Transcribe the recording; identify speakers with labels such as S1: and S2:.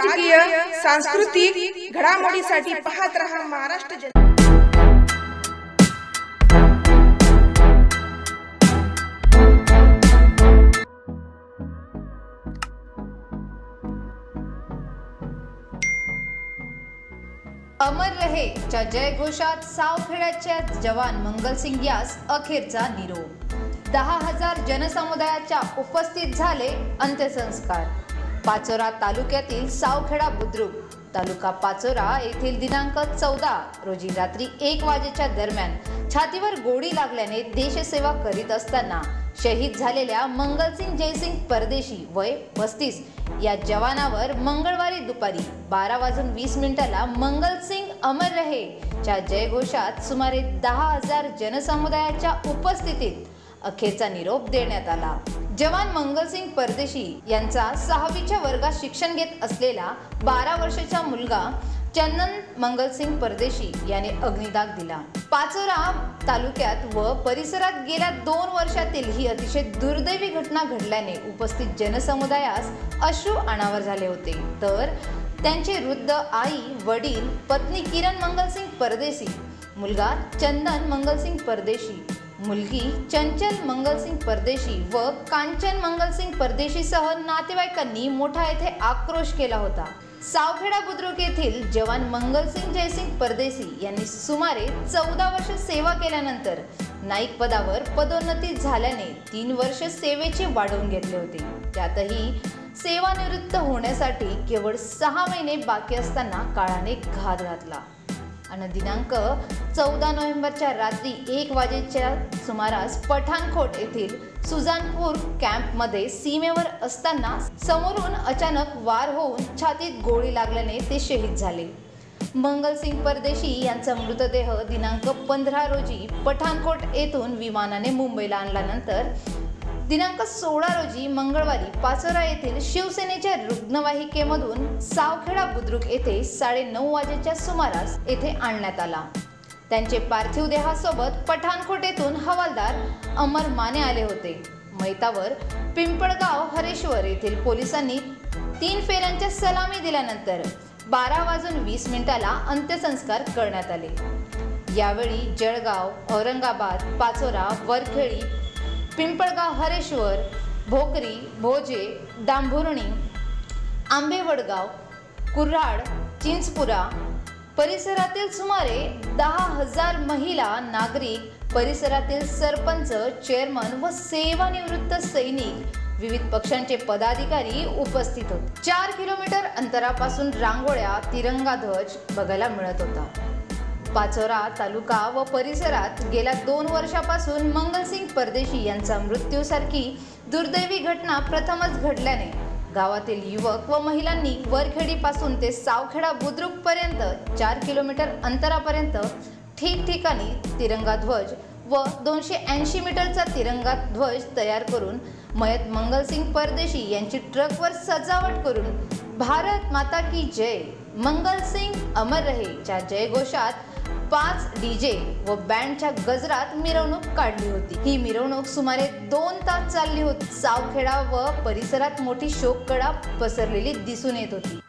S1: राजकीय सांस्कृतिक घडामोडीसाठी पाहत रहा महाराष्ट्र जन
S2: अमर रहे च्या जयघोषात सावखेड्याच्या जवान मंगलसिंग यास अखेरचा निरोप. दहा हजार जनसमुदायाच्या उपस्थित झाले अंत्यसंस्कार. पाचोरा तालुक्यातील सावखेडा बुद्रुक. तालुका पाचोरा येथील दिनांक चौदा रोजी रात्री एक वाजेच्या दरम्यान छातीवर गोळी लागल्याने देशसेवा करीत असताना शहीद झालेल्या मंगलसिंग जयसिंग परदेशी वय पस्तीस या जवानावर मंगळवारी दुपारी बारा वाजून वीस मिनिटाला मंगलसिंग अमर रहे च्या जयघोषात सुमारे दहा हजार जनसमुदायाच्या उपस्थितीत अखेरचा निरोप देण्यात आला. जवान मंगलसिंग परदेशी यांचा सहावीच्या वर्गात शिक्षण घेत असलेला बारा वर्षाचा मुलगा चंदन मंगलसिंग परदेशी याने अग्निदाग दिला. पाचोरा तालुक्यात व परिसरात गेल्या दोन वर्षातील ही अतिशय दुर्दैवी घटना घडल्याने उपस्थित जनसमुदायास अश्रू अनावर झाले होते. तर त्यांचे वृद्ध आई वडील पत्नी किरण मंगलसिंग परदेशी मुलगा चंदन मंगलसिंग परदेशी मुलगी चंचल मंगलसिंग परदेशी व कांचन मंगलसिंग परदेशीसह नातेवाईकांनी मोठा येथे आक्रोश केला होता. सावखेडा बुद्रुक येथील जवान मंगलसिंग जयसिंग परदेशी यांनी सुमारे चौदा वर्ष सेवा केल्यानंतर नाईक पदावर पदोन्नती झाल्याने तीन वर्ष सेवेचे वाढवून घेतले होते. त्यातही सेवानिवृत्त होण्यासाठी केवळ सहा महिने बाकी असताना काळाने घात घातला. आणि दिनांक चौदा नोव्हेंबरच्या रात्री एक वाजेच्या सुमारास पठाणकोट येथील सुजानपूर कॅम्पमध्ये सीमेवर असताना समोरून अचानक वार होऊन छातीत गोळी लागल्याने ते शहीद झाले. मंगलसिंग परदेशी यांचा मृतदेह दिनांक पंधरा रोजी पठाणकोट येथून विमानाने मुंबईला आणल्यानंतर दिनांक सोळा रोजी मंगळवारी पाचोरा येथील शिवसेनेच्या रुग्णवाहिकेमधून सावखेडा बुद्रुक येथे साडेनऊ वाजेच्या सुमारास येथे आणण्यात आला. त्यांचे पार्थिव देहासोबत पठाणकोट येथून हवालदार अमर माने आले होते. मैतावर पिंपळगाव हरेश्वर येथील पोलिसांनी तीन फेऱ्यांच्या सलामी दिल्यानंतर बारा वाजून वीस मिनिटाला अंत्यसंस्कार करण्यात आले. यावेळी जळगाव औरंगाबाद पाचोरा वरखेडी पिंपळगाव हरेश्वर भोकरी भोजे डांभुर्णी आंबेवडगाव कुऱ्हाड चिंचपुरा परिसरातील सुमारे दहा हजार महिला नागरिक परिसरातील सरपंच चेअरमन व सेवानिवृत्त सैनिक विविध पक्षांचे पदाधिकारी उपस्थित होते. चार किलोमीटर अंतरापासून रांगोळ्या तिरंगा ध्वज बघायला मिळत होता. पाचोरा तालुका व परिसरात गेल्या दोन वर्षापासून मंगलसिंग परदेशी यांचा मृत्यूसारखी दुर्दैवी घटना प्रथमच घडल्याने गावातील युवक व महिलांनी वरखेडीपासून ते सावखेडा बुद्रुकपर्यंत चार किलोमीटर अंतरापर्यंत ठिकठिकाणी तिरंगा ध्वज व दोनशे ऐंशी मीटरचा तिरंगा ध्वज तयार करून मयत मंगलसिंग परदेशी यांची ट्रकवर सजावट करून भारत माता की जय मंगलसिंग अमर रहे च्या जयघोषात पाच डीजे व बँडच्या गजरात मिरवणूक काढली होती. ही मिरवणूक सुमारे दोन तास चालली होती. सावखेडा व परिसरात मोठी शोककडा पसरलेली दिसून येत होती.